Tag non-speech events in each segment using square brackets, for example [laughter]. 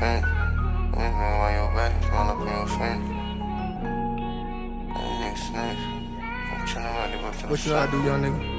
back, your. That. I'm trying to the What should I do, young nigga?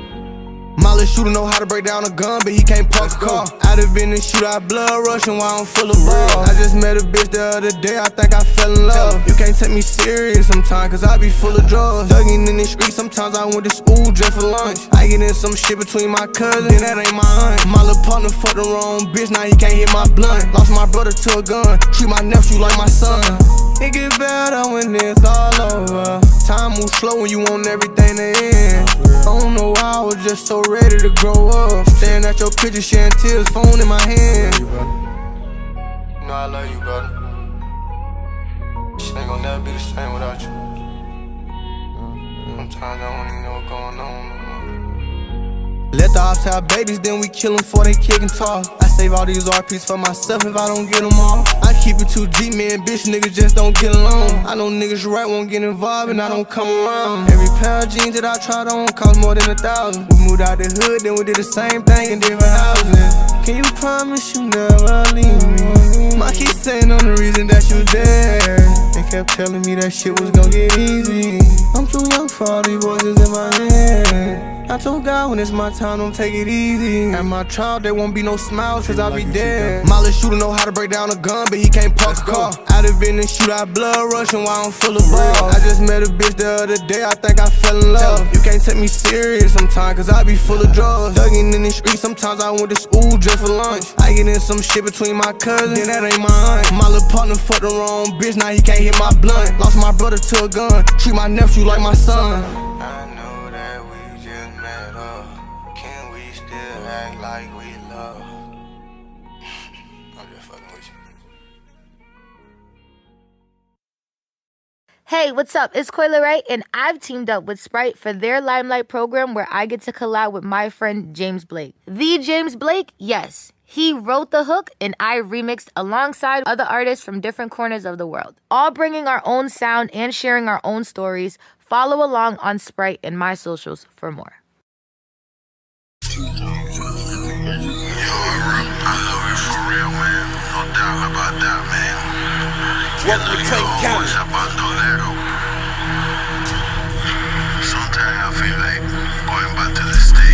My little shooter know how to break down a gun, but he can't park a car. I'd have been in shoot out blood rushing while I'm full of ball. I just met a bitch the other day, I think I fell in love. You can't take me serious sometimes, cause I be full of drugs. Thugging in the street, sometimes I went to school just for lunch. I get in some shit between my cousins, and that ain't my aunt. My little partner fucked the wrong bitch, now he can't hit my blunt. Lost my brother to a gun, treat my nephew like my son. It get better when it's all over. Time moves slow when you want everything to end. I don't know why I was just so ready to grow up. Staring at your picture, sharing tears, phone in my hand. You know I love you, brother. Shit ain't gonna never be the same without you. Sometimes I don't even know what's going on. Let the ops have babies, then we kill them before they kick and talk. I save all these RPs for myself if I don't get them all. I keep it 2G, man, bitch, niggas just don't get along. I know niggas right won't get involved and I don't come around. Every pair of jeans that I tried on cost more than a thousand. We moved out the hood, then we did the same thing in different houses. Can you promise you never leave me? My keep saying I'm the reason that you there. They kept telling me that shit was gonna get easy. I'm too young for all these voices in my head. I told God when it's my time, don't take it easy. At my trial, there won't be no smiles, cause I'll be dead. My little shooter know how to break down a gun, but he can't park a car. I'd have been in shoot out blood rushing while I'm full of ball. I just met a bitch the other day, I think I fell in love. You can't take me serious sometimes, cause I be full of drugs. Thugging in the street, sometimes I went to school just for lunch. I get in some shit between my cousins, then that ain't mine. My little partner fucked the wrong bitch, now he can't hit my blunt. Lost my brother to a gun, treat my nephew like my son. Act like we love? I'm just fucking with you. Hey, what's up? It's Coi Leray, and I've teamed up with Sprite for their Limelight program where I get to collab with my friend James Blake. The James Blake, yes. He wrote the hook, and I remixed alongside other artists from different corners of the world. All bringing our own sound and sharing our own stories. Follow along on Sprite and my socials for more. Man. No doubt about. Sometimes I feel like going back to the state,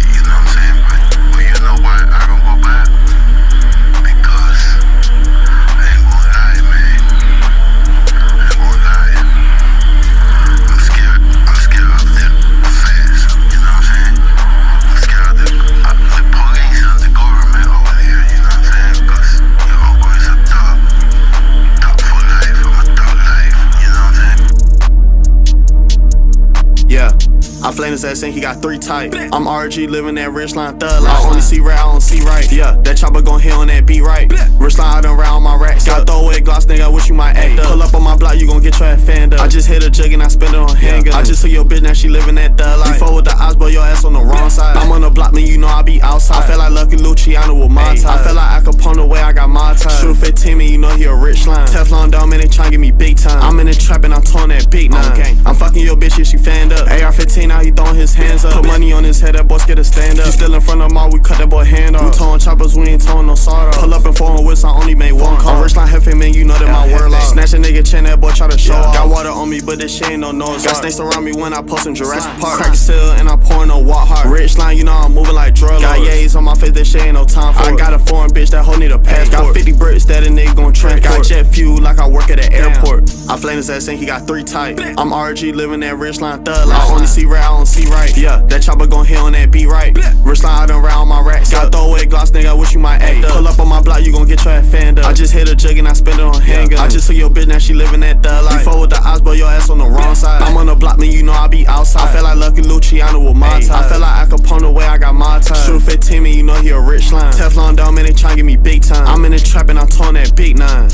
I flame his ass and he got three tight. I'm RG living that rich line thug life. I only see red, I don't see right. Yeah, that chopper gon' hit on that beat right. Rich line, I done round my racks. Got throw away gloss, nigga, I wish you might act up. Pull up on my block, you gon' get your ass fanned up. I just hit a jug and I spend it on handgun. I just took your bitch, now she living that thug life. Before with the eyes, but your ass on the wrong side. I'm on the block, man, you know I be outside. I feel like Lucky Luciano with my time. I feel like Capone way I got my time. Shoot 15, man, you know he a rich line. Teflon Don, man, they tryna give me big time. I'm in the trap and I'm torn that big nine. I'm fucking your bitch, yeah, she fanned up. AR-15, now he throwing his hands up. Put money on his head, that boy scared to stand up. He still in front of mall, we cut that boy hand off. We towing choppers, we ain't towing no off. Pull up and foreign whips, I only made one call. I'm rich line hefe, man, you know that my word lost. Snatch a nigga chain, that boy try to show off. Got water on me, but this shit ain't no nose. Got snakes around me when I post in Jurassic Park. Crack seal and I pouring no walk hard. Rich line, you know I'm moving like drug Got yays on my face, this shit ain't no time for I got a foreign bitch, that hoe need a passport. Got 50 bricks that a nigga gon'. Got jet fuel like I work at an airport. I flame his ass and he got three tight. I'm RG living that rich line thug. I only see red, I don't see right. Yeah, that chopper gon' hit on that beat right. Rich line, I done round my racks. Got throw away gloss, nigga, I wish you might act up. Pull up on my block, you gon' get your ass fanned up. I just hit a jug and I spend it on handgun. I just took your bitch, now she living that thug life. Before with the eyes, but your ass on the wrong side. I'm on the block, man, you know I be outside. I feel like Lucky Luciano with my time. I feel like Capone way I got my time. Shoot 15, man, you know he a rich line. Teflon Don, man, they tryna give me big time. I'm in the trap and I'm towing that big nine.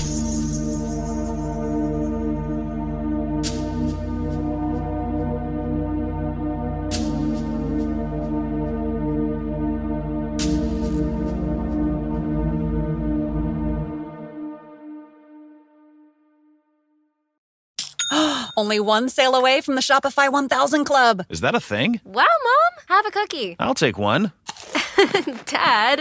Only one sale away from the Shopify 1000 Club. Is that a thing? Wow, Mom! Have a cookie. I'll take one. [laughs] Dad.